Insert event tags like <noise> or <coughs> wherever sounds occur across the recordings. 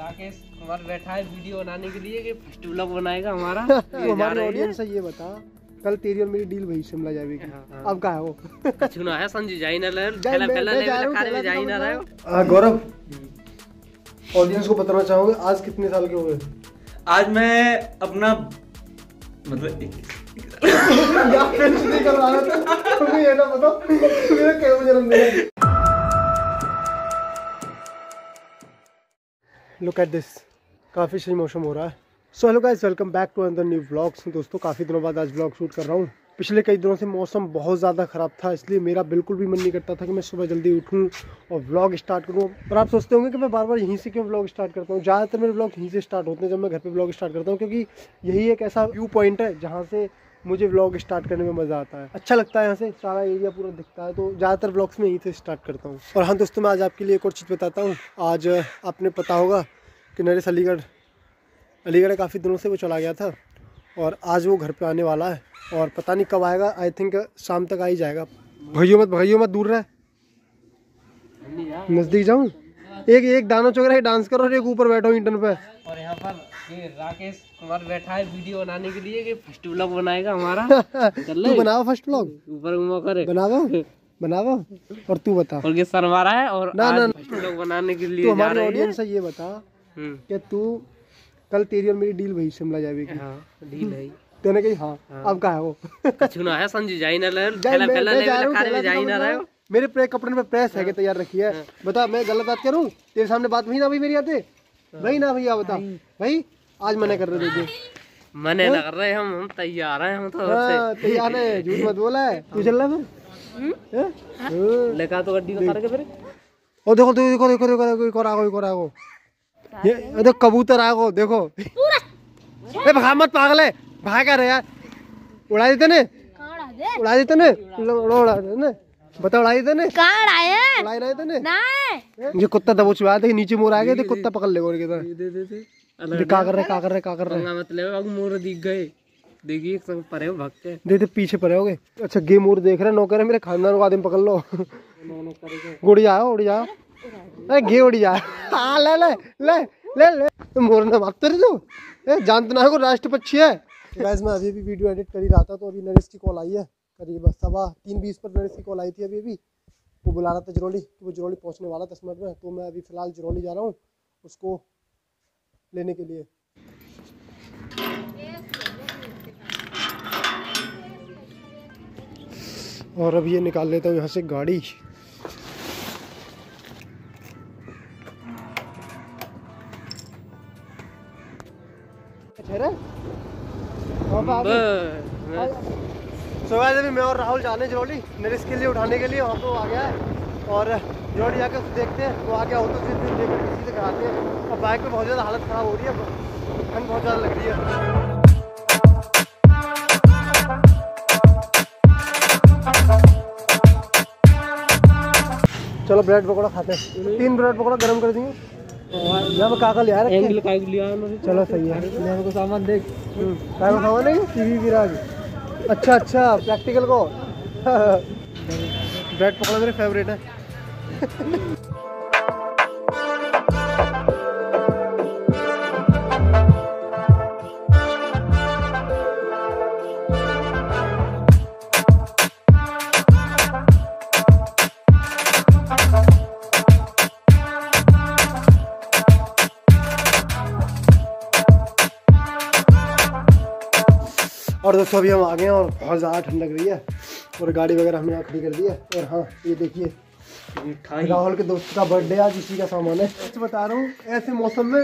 राकेश कुमार बैठा है वीडियो बनाने के लिए कि फ़र्स्ट ब्लॉग बनाएगा हमारा। <laughs> तो हमारे ऑडियंस से ये बता। कल तेरी और मेरी डील वही शिमला जावे की। हाँ, हाँ। अब कहा है वो? है संजू जाई ना ले पहला पहला हूँ, खाने में पहला जाई ना रहे हो। हाँ, गौरव। ऑडियंस को बताना चाहोगे आज कितने साल के हुए आज मैं अपना मतलब <coughs> यार नहीं करवा रहा था। तुम्हें ये ना बताओ मेरा क्या जन्मदिन है? लुक एट दिस काफ़ी सही मौसम हो रहा है। So hello guys welcome back to another new blogs दोस्तों, काफ़ी दिनों बाद आज ब्लॉग शूट कर रहा हूँ। पिछले कई दिनों से मौसम बहुत ज़्यादा ख़राब था, इसलिए मेरा बिल्कुल भी मन नहीं करता था कि मैं सुबह जल्दी उठूँ और व्लॉग स्टार्ट करूँ। और आप सोचते होंगे कि मैं बार बार यहीं से क्यों व्लॉग स्टार्ट करता हूँ? ज़्यादातर मेरे व्लॉग यहीं से स्टार्ट होते हैं जब मैं घर पर व्लॉग स्टार्ट करता हूँ, क्योंकि यही एक ऐसा व्यू पॉइंट है जहाँ से मुझे व्लॉग स्टार्ट करने में मज़ा आता है। अच्छा लगता है यहाँ से, सारा एरिया पूरा दिखता है। तो ज़्यादातर व्लॉग्स में यहीं से स्टार्ट करता हूँ। और हाँ दोस्तों, मैं आज आपके लिए एक और चीज़ बताता हूँ। आज आपने पता होगा कि नरेश अलीगढ़ अलीगढ़ काफ़ी दिनों से वो चला गया था और आज वो घर पे आने वाला है और पता नहीं कब आएगा। आई थिंक शाम तक आ ही जाएगा। भैया मत भैया मत दूर रहे। नज़दीक जाऊँ? एक एक दाना चौक डांस करो और एक ऊपर बैठो इंटन पे। और यहाँ पर ये राकेश कुमार बैठा है वीडियो बनाने के लिए कि फ़र्स्ट ब्लॉग बनाएगा हमारा। <laughs> चल तू बनाओ फ़र्स्ट व्लॉग। ऊपर घुमा करे। बनावो बनावो और तू बता। और ये रहा है और ना, ना, फ़र्स्ट ब्लॉग बनाने के लिए जा हमारे रहे हैं। ऑडियंस से ये बता हम्म, कि तू कल तेरी और मेरी डील वही शिमला जावे की। हाँ डील है तूने कही हाँ हाँ। अब कहा है वो? कछु ना है संजू जाई ना ले पहला पहला हूँ, खाने में जाई ना रहे हो? मेरे प्रे कपड़े में प्रेस है कि तैयार रखी है? बता मैं गलत बात करूँ? तेरे सामने बात नहीं ना भाई मेरी आते भाई ना भैया बता। भाई आज मना कर रहे थे मने ना कर रहे हम हम तैयार हैं हम तो हाँ, तैयार है झूठ मत बोला है। तू चल रहा है फिर हैं? हाँ। लेका तो गड्डी को कर के फिर। ओ देखो देखो देखो देखो देखो देखो रागो देखो रागो। ये ये देखो कबूतर आगो देखो। ए भगा मत पागल है। भाग रहे यार? उड़ा देते ने। उड़ा देते ने। उड़ा उड़ा देते ने। बता उड़ा देते ने। कहाँ आए उड़ा देते ने। नहीं ये कुत्ता दबोच में आया था नीचे मोर आ गए थे कुत्ता पकड़ ले और के दे दे दे। देख का कर रहे का कर रहे का कर रहे मतलब अब मोर दिख गए। देखिए सब परे हो भाग के। दे दे पीछे पड़े होगे अच्छा गेम मोर देख रहे नौकर है मेरे खानदान को आदमी पकड़ लो। गुड़ी जाओ उड़ी जाओ। अरे गे उड़ी जा हाँ ले ले ले ले ले। तो मोर ना मारते रहे तू? ए जान तो ना को राष्ट्र पक्षी है? गाइस मैं अभी अभी वीडियो एडिट कर ही रहा था तो अभी नरेश की कॉल आई है। करीब सवा तीन बीस पर नरेश की कॉल आई थी अभी अभी। वो बुला रहा था जरौली कि वो जरोली पहुँचने वाला दस मिनट में। तो मैं अभी फ़िलहाल जरौली जा रहा हूँ। उसको लेने के लिए। और अब ये निकाल लेता हूँ यहाँ से गाड़ी। सुबह से भी मैं और राहुल जाने जरोली मेरे इसके लिए उठाने के लिए वहाँ वो आ गया है। और जरोली जाके उसको देखते हैं, वो आ गया ऑटो से फिर लेकर किसी से कराते हैं। और बाइक में बहुत ज़्यादा हालत ख़राब हो रही है, ठंड बहुत ज़्यादा लग रही है। चलो ब्रेड पकौड़ा खाते हैं। तीन ब्रेड पकौड़ा गर्म कर दिए यहाँ पे काका रखे लिया उन्होंने चलो सही है। लेने को सामान देख। काय सामान है टीवी विराज। अच्छा अच्छा प्रैक्टिकल को। <laughs> ब्रेड पकौड़ा मेरे फेवरेट है। और दोस्तों, अभी हम आ गए हैं और बहुत ज़्यादा ठंड लग रही है और गाड़ी वगैरह हमने यहाँ खड़ी कर दी है। और हाँ ये देखिए राहुल के दोस्त का बर्थडे आज इसी का सामान है। ऐसे बता रहा हूँ ऐसे मौसम में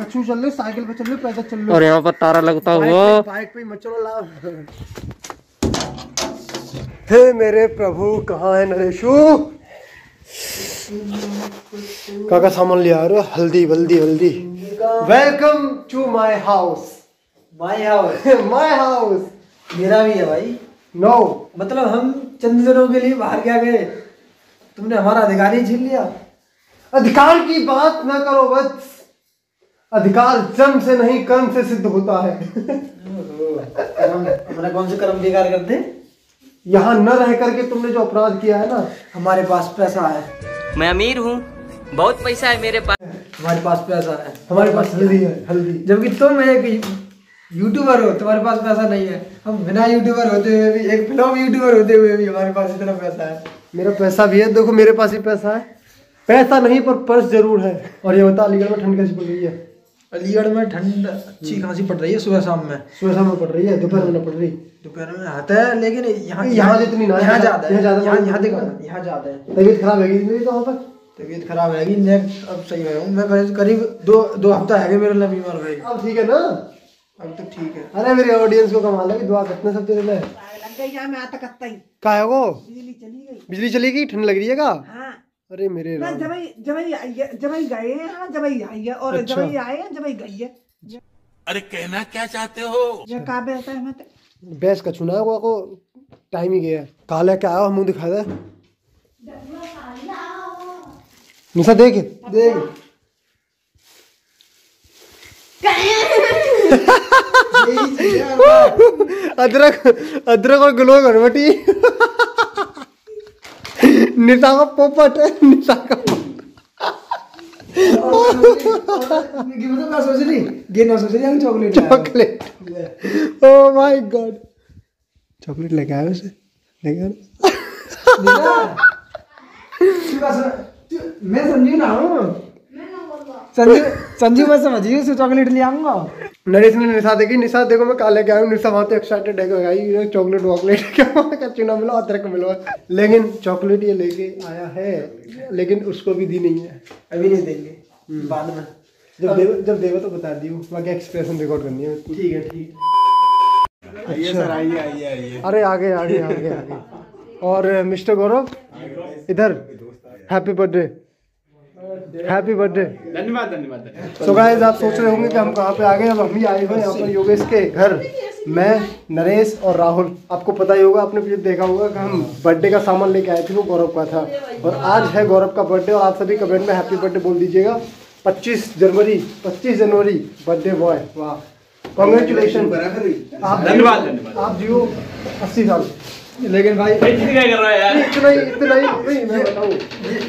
कछू चल रहे साइकिल पे चल रहे पैदल चल रहे। और यहाँ पर तारा लगता हुआ। बाइक पे- पे लाभ हे मेरे प्रभु कहाँ है नरेशु? काका सामान ले लिया अरे हल्दी बल्दी हल्दी। Welcome to my house my house my house मेरा भी है भाई। No no. मतलब हम चंद दिनों के लिए बाहर क्या गए तुमने हमारा अधिकार ही छीन लिया। अधिकार की बात न करो बस। अधिकार जन्म से नहीं कर्म से सिद्ध होता है। हमारा कौन से कर्म बेकार करते यहाँ न रह करके तुमने जो अपराध किया है ना। हमारे पास पैसा है। मैं अमीर हूँ। बहुत पैसा है मेरे पास। हमारे पास पैसा है। हमारे पास हल्दी है हल्दी। जबकि तुम एक यूट्यूबर हो तुम्हारे पास पैसा नहीं है। हम बिना यूट्यूबर होते हुए भी एक फ़िल्म यूट्यूबर होते हुए भी हमारे पास इतना पैसा है। मेरा पैसा भी है देखो मेरे पास ही पैसा है। पैसा नहीं पर पर्स ज़रूर है। और ये बता अलीगढ़ में ठंड कैसी पड़ रही है? अलीगढ़ में ठंड अच्छी खासी पड़ रही है सुबह शाम में। सुबह शाम में पड़ रही है दोपहर में पड़ रही? दोपहर में आता है लेकिन यहाँ यहाँ जितनी ना यहाँ ज़्यादा है। यहाँ ज़्यादा यहाँ यहाँ। देखो यहाँ ज़्यादा है। तबीयत खराब है मेरी तो वहाँ पर? तबीयत खराब है नेक्स्ट अब सही है मैं करीब- करीब दो दो हफ़्ता है मेरे लिए बीमार भाई। अब ठीक है ना? अब तो ठीक है। अरे मेरे ऑडियंस को कमाल है कि दुआ करते सब तेरे लिए। का है। वो? बिजली चली गई। ठंड लग रही है का हाँ। अरे मेरे। जबई जबई है जबई गए हैं हाँ जबई आई है और अच्छा। जबई आए हैं जबई गई है। अरे कहना क्या चाहते हो? ये काबे होता है मत भैंस का चुना है वो को? टाइम ही गया है। काला क्या आया मुँह दिखा दे। निशा देख। देख। <laughs> <laughs> अदरक अदरक और ग्लो गणवटी <laughs> निशा का पोपट है निशा का chocolate. Chocolate. Oh my god chocolate लेके आया उसे। लेके आया। मैं संजू ना हूँ। संजू संजू मैं समझी उसे चॉकलेट ले आऊँगा। नरेश ने निशा देखी निशा देखो मैं काले के आया हूँ निशा वहाँ तो एक्साइटेड है भाई चॉकलेट <laughs> वॉकलेट क्या चुना मिला अदरक मिला लेकिन चॉकलेट ये लेके आया है लेकिन उसको भी दी नहीं है। अभी नहीं देंगे बाद में। जब देव जब देवे तो बता दियो बाकी एक्सप्रेशन रिकॉर्ड करनी है। ठीक है ठीक। आइए सर आइए आइए आइए। अरे आगे आगे आगे आगे। और मिस्टर गौरव इधर। हैप्पी बर्थडे हैप्पी बर्थडे धन्यवाद धन्यवाद सो गाइस आप सोच रहे होंगे कि हम कहाँ पे आ गए अब हम ही आए हुए हैं यहाँ पर योगेश के घर। मैं नरेश और राहुल। आपको पता ही होगा आपने भी देखा होगा कि हम बर्थडे का सामान लेके आए थे वो गौरव का था। और आज है गौरव का बर्थडे और आप सभी कमेंट में हैप्पी बर्थडे बोल दीजिएगा। 25 जनवरी 25 जनवरी बर्थडे बॉय वाह। कॉन्ग्रेचुलेशन आप धन्यवाद। आप जियो अस्सी साल। लेकिन भाई क्या कर रहा है यार। इतना ही इतना ही। नहीं मैं बताऊँ।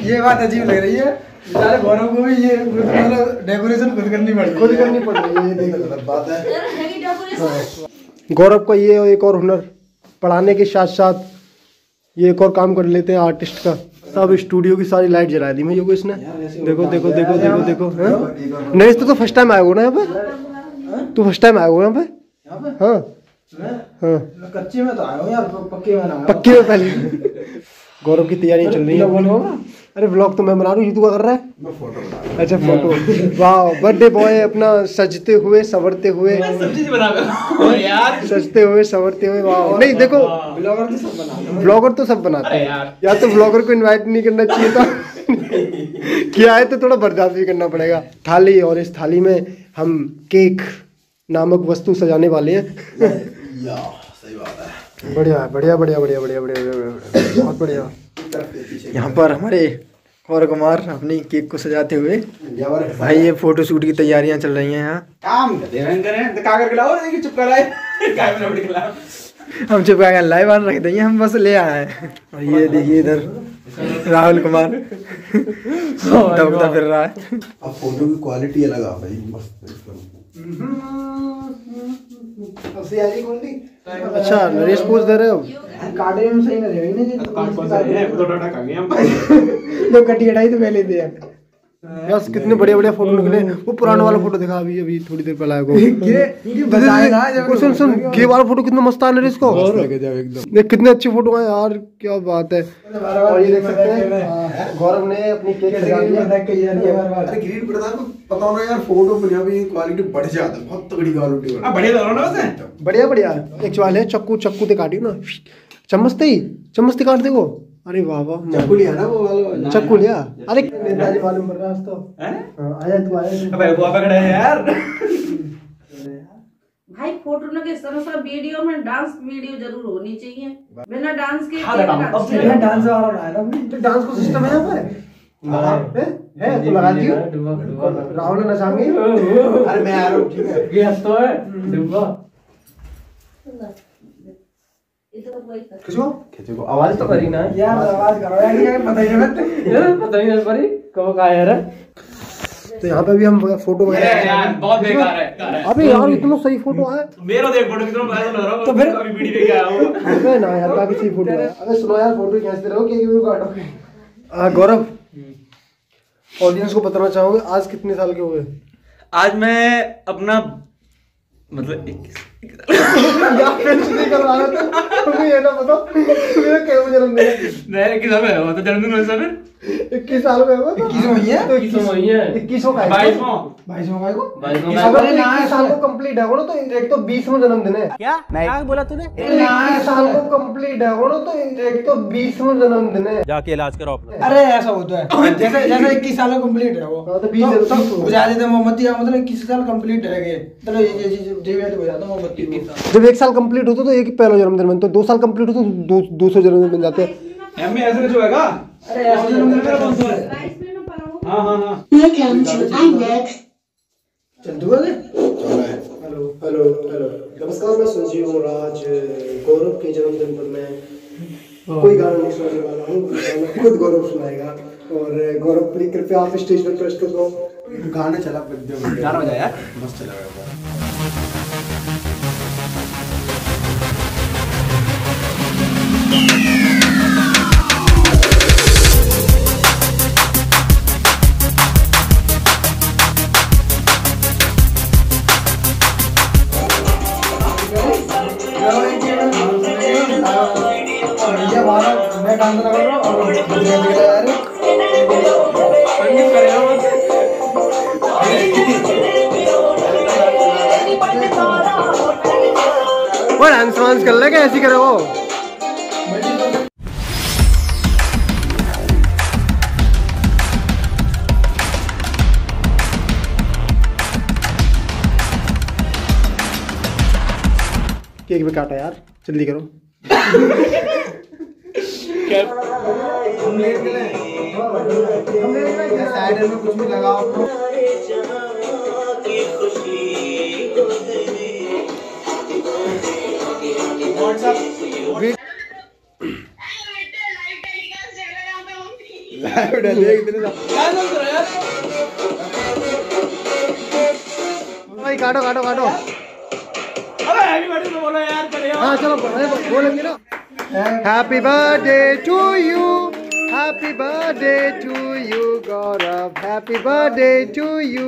ये बात अजीब लग रही है। बेचारे गौरव को भी ये मतलब डेकोरेशन खुद करनी पड़ी खुद करनी पड़ रही है ये देखो बात है। गौरव का ये एक और हुनर पढ़ाने के साथ साथ ये एक और काम कर लेते हैं आर्टिस्ट का। सब स्टूडियो की सारी लाइट जला दी। मैं योगेश ने देखो देखो देखो देखो देखो हाँ? नरेश तो फ़र्स्ट टाइम आया हो ना यहाँ पे? तू फ़र्स्ट टाइम आया हो यहाँ पे? हाँ। हाँ। कच्चे में तो आया हूँ यार पक्के में पक्की में पहले। गौरव की तैयारियाँ चल रही है। अरे ब्लॉग तो मैं बना रहा हूँ कर रहा है अच्छा फ़ोटो वाह बर्थडे बॉय अपना सजते हुए संवरते हुए सजते हुए संवरते हुए वाह नहीं देखो ब्लॉगर तो सब बना ब्लॉगर तो सब बनाते हैं या तो ब्लॉगर को इनवाइट नहीं करना चाहिए था किया है तो थोड़ा बर्दाश्त भी करना पड़ेगा थाली और इस थाली में हम केक नामक वस्तु सजाने वाले हैं है बढ़िया बढ़िया बढ़िया बढ़िया बढ़िया बढ़िया, बहुत बढ़िया यहाँ पर हमारे और कुमार अपनी केक को सजाते हुए। भाई ये फ़ोटो शूट की तैयारियाँ चल रही हैं यहाँ। काम हैं तो हम चुप कर लाइव आन रख देंगे हम बस ले आए हैं। और ये देखिए इधर राहुल कुमार। <laughs> दबता फिर रहा है। अब फ़ोटो की क्वालिटी अलग आ भाई मस्त एकदम। अच्छा नरेश पूछ दे रहे हो? काटे में सही नहीं रही कौन सा है वो तो डाटा खा गए हम लोग कटी कटाई तो पहले दे। यस कितने बढ़िया बढ़िया फ़ोटो निकले। वो पुराना वाला फ़ोटो दिखा अभी अभी थोड़ी देर पहले <laughs> ये वो सुन सुन ये वाला फ़ोटो कितना मस्त आने नरेश को देख कितने अच्छे फ़ोटो है यार क्या बात है। और ये देख सकते हैं <laughs> हाँ, गौरव ने अपनी केक सजा दिया अरे ग्रीन प्रधान को पता होना यार फ़ोटो पर क्वालिटी बढ़ जाता है बहुत तगड़ी क्वालिटी बढ़िया लग रहा ना बढ़िया बढ़िया। एक सवाल है चक्कू चक्कू ते काटियो ना। चम्मच ते ही चम्मच ते काट देखो। अरे वाह वाह चक्कू लिया ना वो वाला चक्कू लिया अरे नेताजी मालूम पड़ रहा है तो आया तू आया अबे वो खड़ा है यार। भाई फ़ोटो ना के तरह सा वीडियो में डांस वीडियो ज़रूर होनी चाहिए। बिना डांस के हाँ, अब यहाँ डांस वाला रहा है ना तो डांस को सिस्टम है यहाँ पर है। है तो लगा दियो। राहुल ने नचाएँगे। अरे मैं आ रहा हूँ ठीक है। गैस तो है। डिब्बा किसको किसको आवाज़ तो करी ना यार आवाज़ करो यार ये पता ही नहीं यार पता ही नहीं परी कब का यार तो यहाँ पे भी हम फ़ोटो वगैरह यार बहुत बेकार है अभी यार इतना सही फ़ोटो आया। मेरा तो देख फ़ोटो कितना बेकार लग रहा है तो फिर अभी वीडियो लेके आया हूँ। ना यार काफ़ी सही फ़ोटो है अबे सुनो यार फ़ोटो खींचते रहो क्या क्यों काटोगे? आ गौरव ऑडियंस को बताना चाहोगे आज कितने साल के हुए आज मैं अपना मतलब 21 इक्कीस साल में ही है? तो है साल को है तो एक तो जन्मदिन है क्या क्या बोला तूने साल को कंप्लीट है तो एक तो बीसवां जन्मदिन है जाके इलाज कराओ अपना अरे ऐसा होता है जैसे जैसे इक्कीस साल कंप्लीट है वो हाँ, तो 20 तो- साल- तो बुझा देते हैं मोमबत्ती मतलब इक्कीस साल कंप्लीट रह गए चलो ये ये ये डिवाइड हो जाता है मोमबत्ती को जब एक साल कंप्लीट होता तो एक ही पहला जन्मदिन बनता दो साल कंप्लीट होता तो दो दो सौ जन्मदिन बन जाते हैं। एम ऐसे अरे जन्मदिन मेरा कौन सा है। हाँ हाँ हाँ। Hello hello hello. नमस्कार मैं संजीव और आज गौरव के जन्मदिन पर मैं कोई गाना नहीं सुनाने वाला हूँ खुद गौरव सुनाएगा। और गौरव प्लीज़ कृपया आप स्टेज पर प्रस्तुत हो। गाना चला गाना गाना बजा यार मस्त चला। डांस वांस कर लेगा ऐसी करे। काटा यार। जल्दी करो। भाई काटो काटो काटो। अबे बर्थडे तो बोलो यार। हाँ चलो बोलेंगे ना। Happy birthday to you happy birthday to you Gaurav happy birthday to you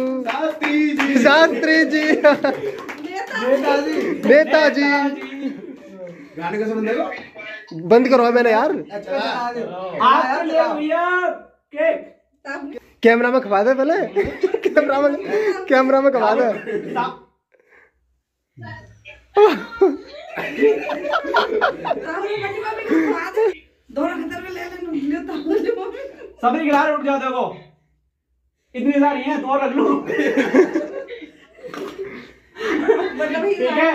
Shastri ji Netaji गाने का सुन देखो बंद करो मैंने यार। आपके लिए भैया केक कैमरा में खवा दे पहले। कैमरा में कैमरा में खवा दे। सबरी गिलास उठ जाओ, देखो। इतनी सारी हैं तो रख लो। ठीक है?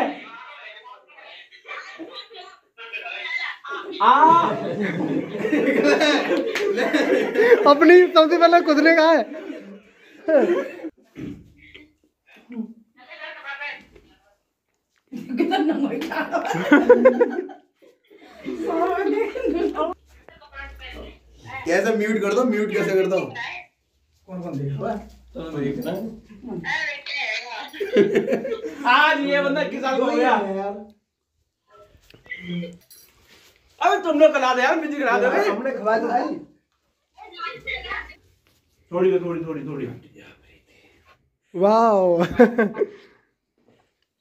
अपनी सबसे पहले खुद ने है कैसे म्यूट कर दो म्यूट कैसे करता हूँ कौन कौन देख रहा है आज ये बंदा इक्कीस साल का हो गया? यार अबे तुम लोग करा दे यार म्यूज़िक करा दे बे। हमने खवा तो भाई। थोड़ी थोड़ी थोड़ी थोड़ी। वाओ।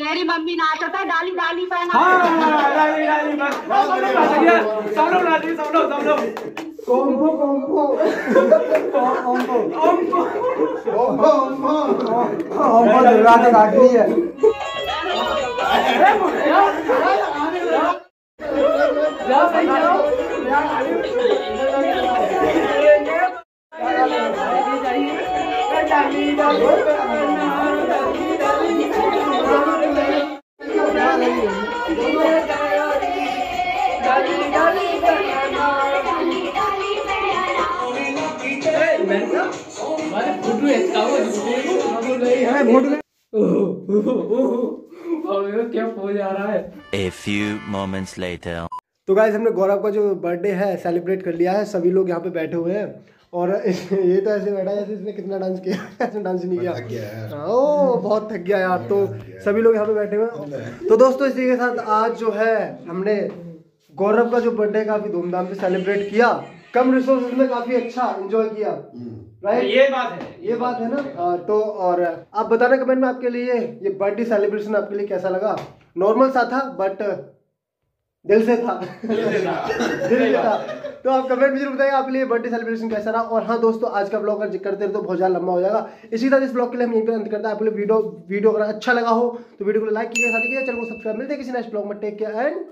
मेरी मम्मी नाचता है डाली डाली पहना हाँ डाली डाली बस सब लोग नाच गया सब लोग नाच सब लोग सब लोग कॉम्बो कॉम्बो कॉम्बो ओम्बो ओम्बो ओम्बो कॉम्बो दुर्गा तक आखिरी है वो फ़ोटो और क्या पोज आ रहा है? A few moments later. तो गाइस हमने गौरव का जो बर्थडे है सेलिब्रेट कर लिया है। सभी लोग यहाँ पे बैठे हुए हैं। और ये तो ऐसे बैठा है जैसे इसने कितना डांस किया ऐसे डांस नहीं किया। थक गया यार। हाँ, ओ बहुत थक गया यार। तो सभी लोग यहाँ पे बैठे हुए हैं। तो दोस्तों इसी के साथ आज जो है हमने गौरव का जो बर्थडे काफ़ी धूमधाम से सेलिब्रेट किया। कम रिसोर्सेज में काफ़ी अच्छा एंजॉय किया। राइट ये बात है। ये बात है ना? हाँ, तो और आप बताना कमेंट में आपके लिए ये बर्थडे सेलिब्रेशन आपके लिए कैसा लगा? नॉर्मल सा था बट दिल से था। दिल से था। तो आप कमेंट में ज़रूर बताइए आपके लिए बर्थडे सेलिब्रेशन कैसा रहा? और हाँ दोस्तों आज का ब्लॉग अगर करते रहे तो बहुत ज़्यादा लंबा हो जाएगा। इसी तरह इस ब्लॉग के लिए हम यहीं पर अंत करते हैं। आपके लिए वीडियो वीडियो अगर अच्छा लगा हो तो वीडियो को लाइक कीजिए साथ ही चैनल को सब्सक्राइब मिलते हैं किसी नेक्स्ट ब्लॉग में। Take care and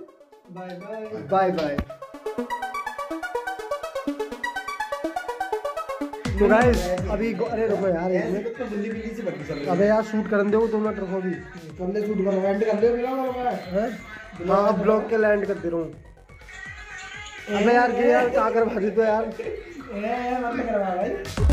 bye bye bye bye तो गाइस अभी अरे रुको यार तो बिल्ली बिल्ली से बत्ती चल अबे यार शूट करन दो दो मिनट रुको अभी। हमने शूट करो एंड कर मिला मैं हैं? हाँ? अब ब्लॉग के लैंड कर दे रहा। हूँ अबे यार ये यार क्या कर भाजी तो यार? ए, मत करवा भाई।